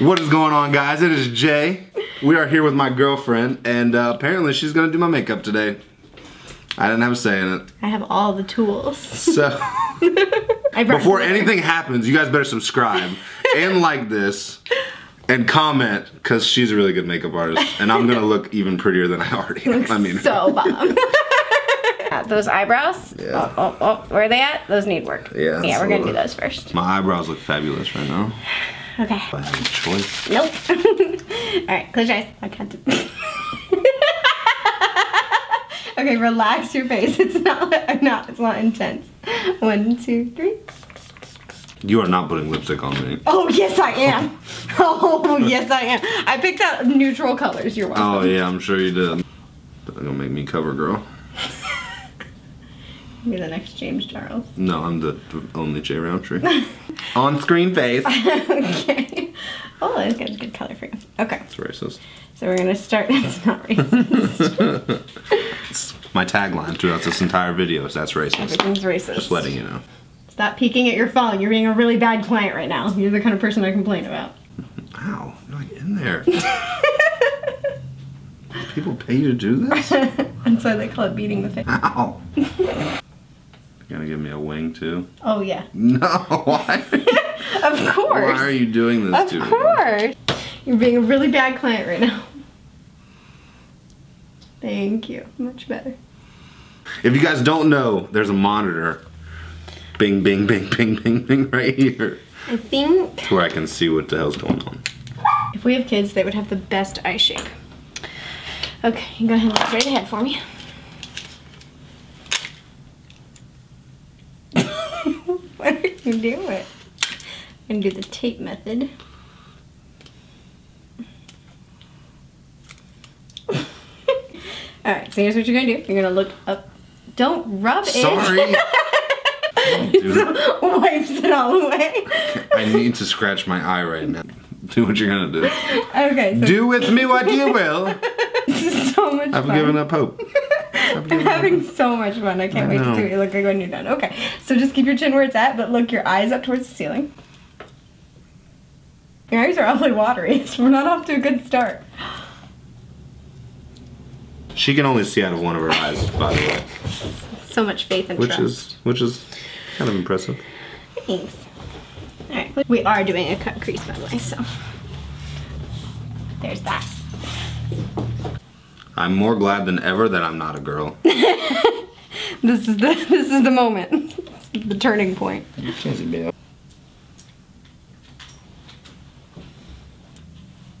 What is going on, guys? It is Jay. We are here with my girlfriend, and uh, apparently she's gonna do my makeup today. I didn't have a say in it. I have all the tools. So, before anything happens, you guys better subscribe and like this and comment because she's a really good makeup artist, and I'm gonna look even prettier than I already am. I mean, so bomb. Those eyebrows. Yeah. Oh, oh, oh, where are they at? Those need work. Yeah, Yeah, we're gonna do those first. my eyebrows look fabulous right now. Okay. If I had a choice. Nope. All right, close your eyes. I can't do. okay, relax your face. It's not. Not. It's not intense. One, two, three. You are not putting lipstick on me. Oh yes, I am. Oh yes, I am. I picked out neutral colors. You're welcome. Oh yeah, I'm sure you did. That's gonna make me cover girl. Be the next James Charles. No, I'm the only Jay Roundtree. On screen face. okay. Oh, that's good. Good color for you. Okay. It's racist. So we're gonna start. It's not racist. It's my tagline throughout this entire video is that's racist. Everything's racist. Just letting you know. Stop peeking at your phone. You're being a really bad client right now. You're the kind of person I complain about. Ow, you're like in there. People pay you to do this? That's why they call it beating the face. Ow. You gonna give me a wing too? Oh yeah. No, why? Of course. Why are you doing this Of to me? Of course. You're being a really bad client right now. Thank you. Much better. If you guys don't know, there's a monitor. Bing, bing, bing, bing, bing, bing, right here. I think To where I can see what the hell's going on. if we have kids, they would have the best eye shape. Okay, you go ahead and look straight ahead for me. Are you? I'm gonna do the tape method. Alright, so here's what you're gonna do. You're gonna look up. Don't rub it. Sorry. Wipes it all away. I need to scratch my eye right now. Do what you're gonna do. Okay, so Do with me what you will. this is so much I've fun. given up hope. I'm having so much fun. I can't I wait to know. see what you look like when you're done. Okay, so just keep your chin where it's at, but look your eyes up towards the ceiling. Your eyes are awfully watery, so we're not off to a good start. She can only see out of one of her eyes, by the way, So much faith and which trust. is which is kind of impressive. Thanks. Alright, we are doing a cut crease by the way, so there's that. I'm more glad than ever that I'm not a girl. This is the this is the moment. the turning point. You can't see me.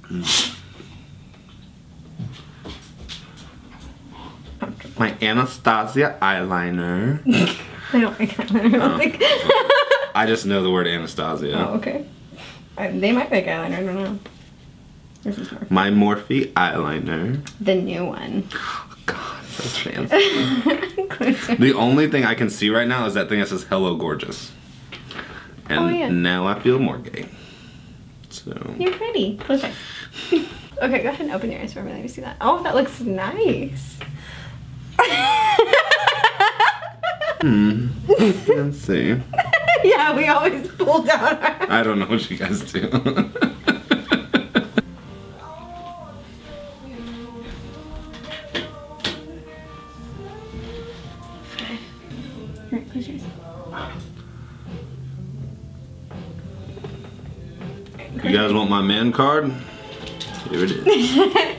Mm. My Anastasia eyeliner. I don't think I don't oh. think I just know the word Anastasia. Oh, okay. I, they might make eyeliner, I don't know. This is more My Morphe eyeliner. the new one. God, that's fancy. the only thing I can see right now is that thing that says "Hello, gorgeous," and Oh, yeah. now I feel more gay. So You're pretty. Eyes. okay, go ahead and open your eyes for me. Let me see that. Oh, that looks nice. hmm. let's yeah, we always pull down our. I don't know what you guys do. You guys want my man card? Here it is.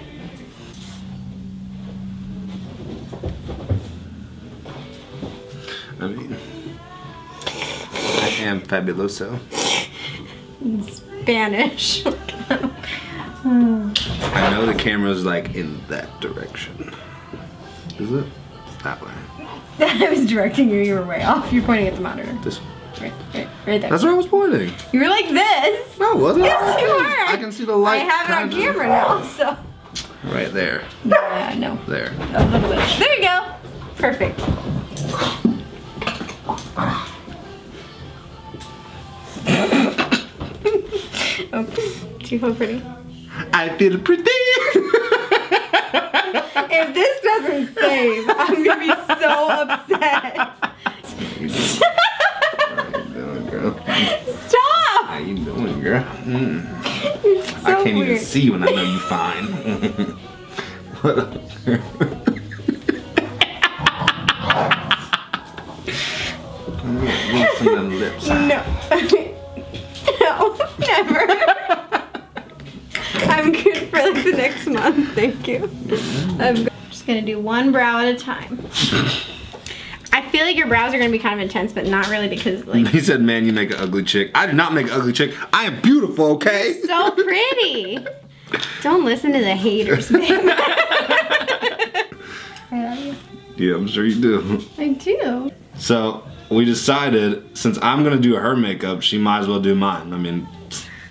I mean, I am fabuloso. In Spanish. I know the camera's like in that direction. Is it? That way. I was directing you. You were way off. You're pointing at the monitor. This. Right, right, right there. That's where I was pointing. you were like this. No, wasn't? Yes, you were. I can see the light. I have it on camera now, so. Right there. Yeah, no. There. A little bit. There you go. Perfect. okay. Do you feel pretty? I feel pretty. If this doesn't save, I'm gonna be so upset. How you doing, girl? Stop! How you doing, girl? Mm. You're I can't even weird. see when I know you fine. I'm gonna loosen lips. No. no, never. I'm good for like the next month. Thank you. I'm just gonna do one brow at a time. I feel like your brows are gonna be kind of intense, but not really because like He said, "Man, you make an ugly chick." I did not make an ugly chick. I am beautiful, okay? so pretty. Don't listen to the haters, babe. I love you. Yeah, I'm sure you do. I do. So we decided, since I'm gonna do her makeup, she might as well do mine. I mean,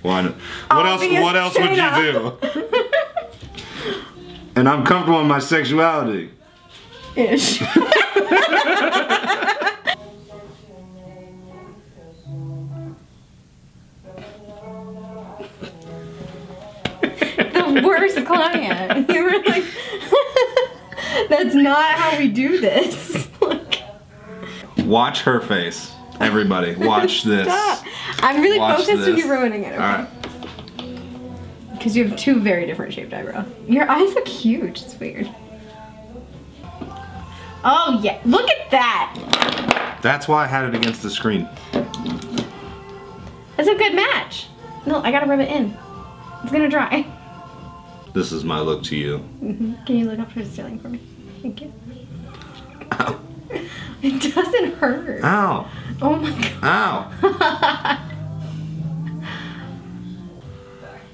why not? What else? What else would you straight do? and I'm comfortable in my sexuality. Ish. the worst client. You were like, that's not how we do this. Like, Watch her face, everybody. Watch this. Stop. I'm really Watch focused this. you're ruining it. All right. Because you have two very different shaped eyebrows. Your eyes look huge. It's weird. Oh yeah, look at that. That's why I had it against the screen. That's a good match. No, I gotta rub it in. It's gonna dry. This is my look to you. Mm-hmm. Can you look up to the ceiling for me? Thank you. Ow. It doesn't hurt. Ow. Oh my god. Ow.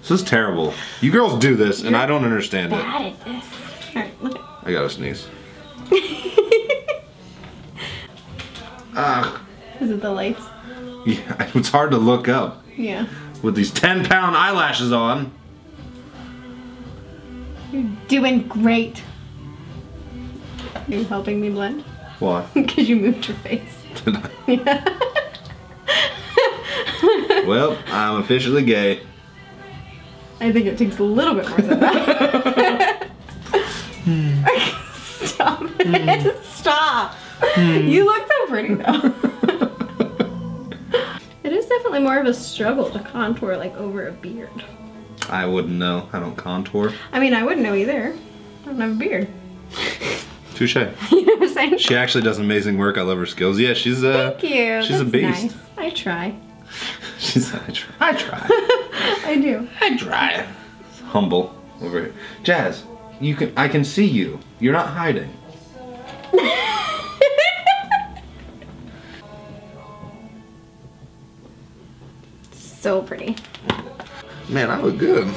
This is terrible. You girls do this, and I don't understand it. Bad at this. Alright, look I gotta sneeze. Ah. Is it the lights? Yeah, it's hard to look up Yeah. with these 10 pound eyelashes on. You're doing great. You're you helping me blend? Why? Because you moved your face. Yeah. well, I'm officially gay. I think it takes a little bit more than that. Stop it. Stop. You look so pretty though. it is definitely more of a struggle to contour like over a beard. I wouldn't know. I don't contour. I mean, I wouldn't know either. I don't have a beard. Touche. You know what I'm saying? She actually does amazing work. I love her skills. Yeah, she's uh, Thank you. She's a beast. nice. I try. She's. I try. I try. I do. I try. Humble over here. Jazz, you can. I can see you. You're not hiding. So pretty. Man, I look good.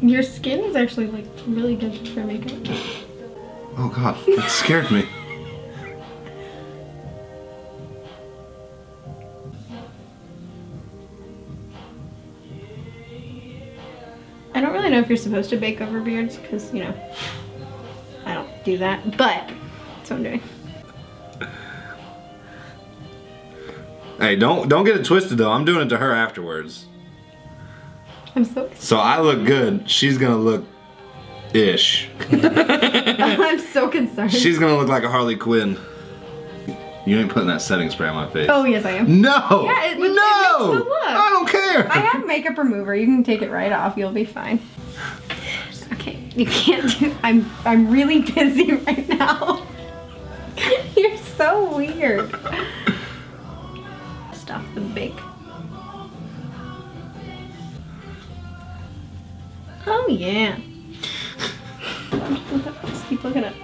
Your skin is actually like really good for makeup. Oh God, that scared me. If you're supposed to bake over beards because, you know, I don't do that, but that's what I'm doing. Hey, don't don't get it twisted though. I'm doing it to her afterwards. I'm so So I look good. She's gonna look ish. I'm so concerned. She's gonna look like a Harley Quinn. You ain't putting that setting spray on my face. oh yes, I am. No! Yeah, it- it no! I don't care. I have makeup remover. You can take it right off. You'll be fine. Okay, you can't do. I'm I'm really busy right now. You're so weird. Stuff the bake. Oh yeah. Just keep looking up.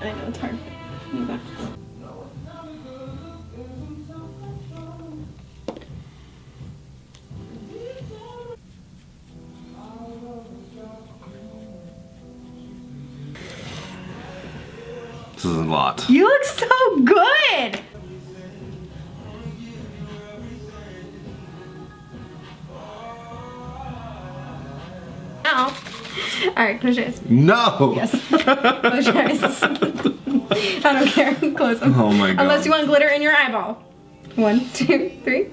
I know it's hard. This is a lot. You look so good. Ow. All right, close your eyes. No! Yes. Close your eyes. I don't care. Close them. Oh my God. Unless you want glitter in your eyeball. One, two, three.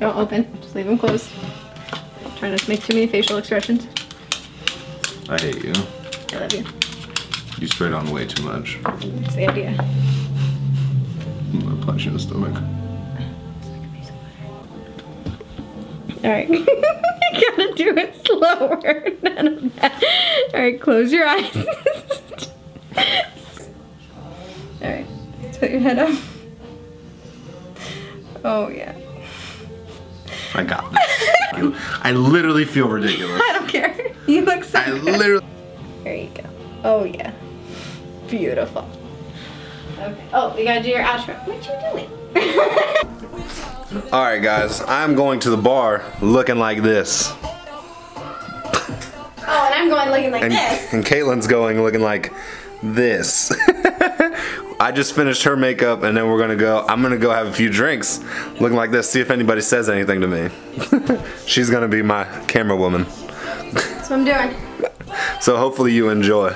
Don't open. Just leave them closed. Trying not to make too many facial expressions. I hate you. I love you. You sprayed on way too much. That's the idea. I'm gonna punch you in the stomach. Alright. you gotta do it slower. None of that. Alright, close your eyes. Alright, put your head up. Oh, yeah. I got this. I literally feel ridiculous. I don't care. You look so I good. literally. There you go. Oh, yeah. Beautiful. Okay. Oh, we gotta do your outro. What you doing? All right, guys. I'm going to the bar looking like this, Oh, and I'm going looking like and, this. and Katilyn's going looking like this. I just finished her makeup, and then we're gonna go. I'm gonna go have a few drinks, looking like this. See if anybody says anything to me. She's gonna be my camera woman. That's what I'm doing. So hopefully you enjoy.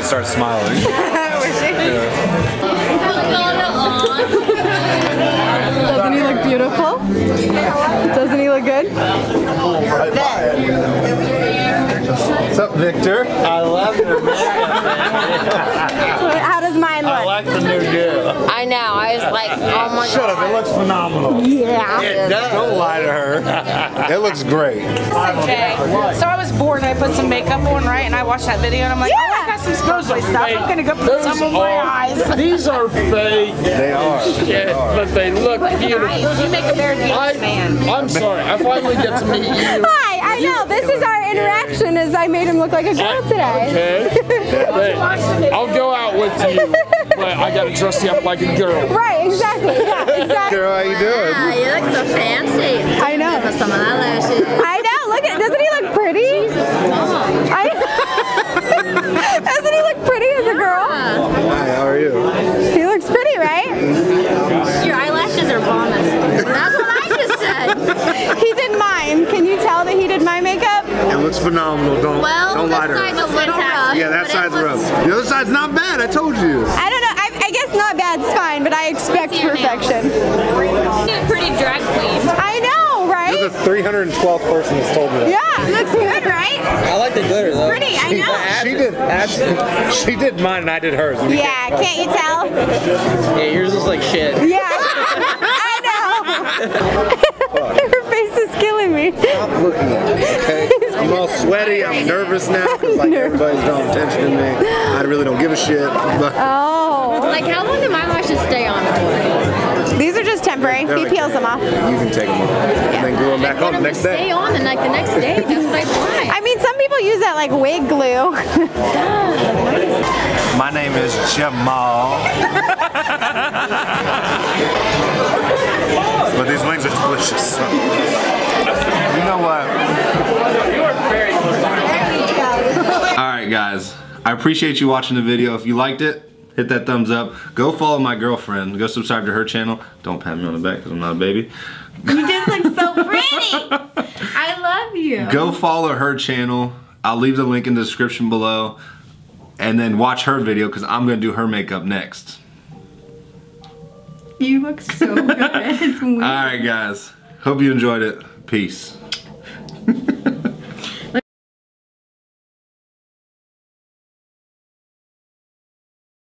And started smiling. Was she? Doesn't he look beautiful? Doesn't he look good? What's up, Victor? I love your makeup. How does mine look? I look? like the new deal. I. I was like, oh my Shut up, it looks phenomenal. Yeah. Don't lie to her. It looks great. Jay. So I was bored and I put some makeup on, right? And I watched that video and I'm like, oh, I got some supposedly stuff. I'm gonna go put Those some on my are- eyes. These are fake, They are. shit, but they look beautiful. Nice. You make a very beautiful I, man. I'm sorry, I finally get to meet you. Hi, I know. This is our interaction as I made him look like a girl today. Okay? I'll go out with you, but I gotta dress you up like a girl. Right, exactly. Yeah, exactly. Girl, how you doing? God, you look so fancy. I know. With some eyelashes. I know. Look at doesn't he look pretty? I Doesn't he look pretty as a girl? Hi, how are you? He looks pretty, right? Your eyelashes are bombing. That's what I just said. He did mine. Can you tell that he did my makeup? It looks phenomenal. Don't Well, don't lie to side's her. a little rough. Yeah, that side's rough. The other side's not bad. I told you. I don't know. I, I guess not bad's fine, but I expect Let's see your nails. perfection. You're pretty drag queen. I know, You're right? the 312th person that's told me that. Yeah, looks good, right? I like the glitter though. Pretty, I know. She did. She did mine, and I did hers. Yeah, can't you tell? Yeah, yours looks like shit. Yeah, I know. Her face is killing me. Stop looking at me, okay? I'm all sweaty. I'm nervous now because like everybody's drawing attention to me. I really don't give a shit. But Oh, Like, how long do my lashes stay on for? these are just temporary. He peels them off. you can take them off and then glue them back Why on the don't next they stay day. on and like the next day? That's what I buy. I mean, some people use that like wig glue. My name is Jamal. but these wings are delicious. so. You know what? You are very Alright guys, I appreciate you watching the video. If you liked it, hit that thumbs up. Go follow my girlfriend. Go subscribe to her channel. Don't pat me on the back because I'm not a baby. You just look so pretty. I love you. Go follow her channel. I'll leave the link in the description below. And then watch her video because I'm going to do her makeup next. You look so good. It's weird. Alright guys, hope you enjoyed it. Peace.